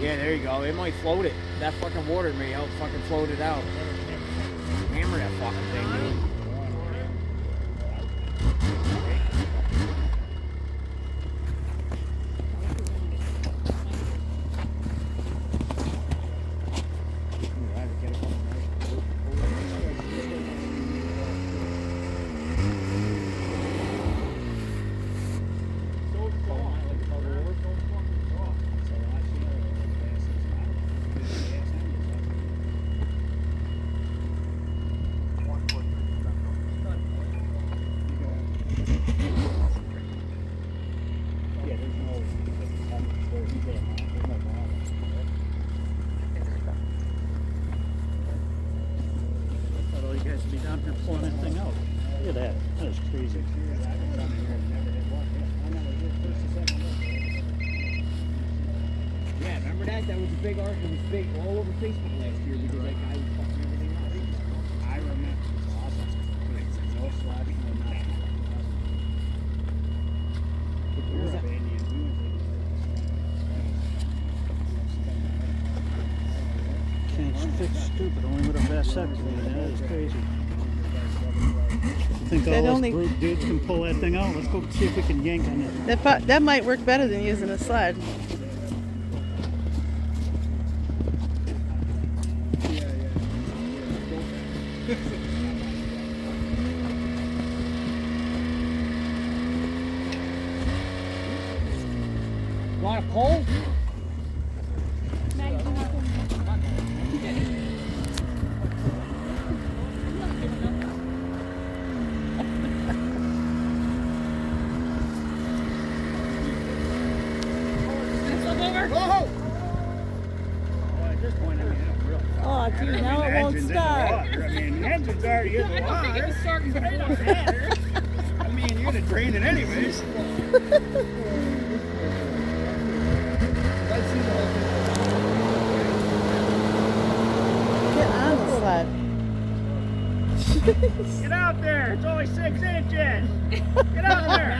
Yeah, there you go. It might float it. That fucking water may help fucking float it out. Hammer that fucking thing, dude. That. Look at that. Crazy. Yeah, remember that? That was a big art. It was big all over Facebook last year because that guy was fucking everything up. I remember. It's awesome. No slashing, no nothing. What was that? Can't stupid, only with a vasectomy. That is crazy. Think all That those only- brute dudes can pull that thing out? Let's go see if we can yank on it. That pro- that might work better than using a sled. Want a pole? At this point, I mean. Oh, gee, now it won't Engine's in the start. I mean, the engine's already in the water. It's starting right up there. I mean, you're gonna drain it anyways. Get on the sled. Get out there. It's only six inches. Get out there.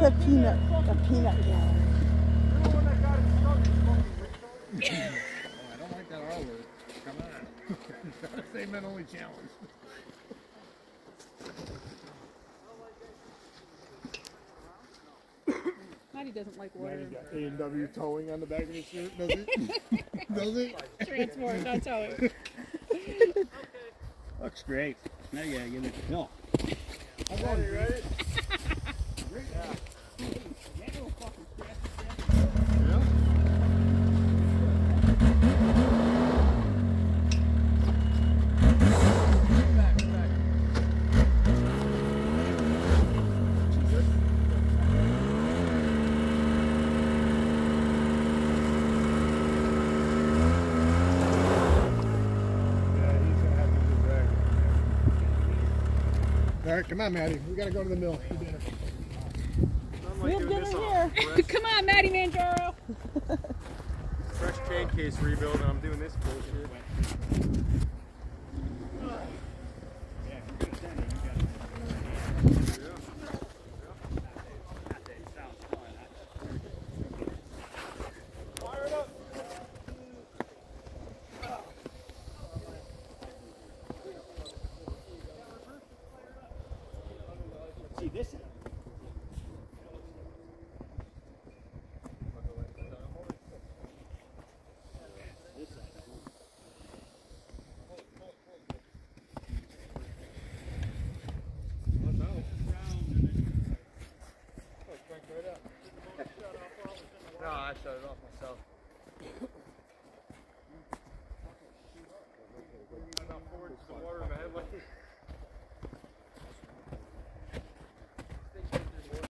The peanut, the peanut gallery. I don't like that R word. Come on. Gotta say mentally challenged. Maddie doesn't like water. got A and W towing on the back of his shirt, does it? does it? Transport, not towing. Looks great. Now you gotta give it the milk. Yeah, All right, come on, Maddie. We gotta go to the mill for dinner. We have dinner here. Come on, Maddie Manjaro. Fresh chain case rebuild, and I'm doing this bullshit. See this? No, I shut it off myself. Enough forward to the water in the headlights.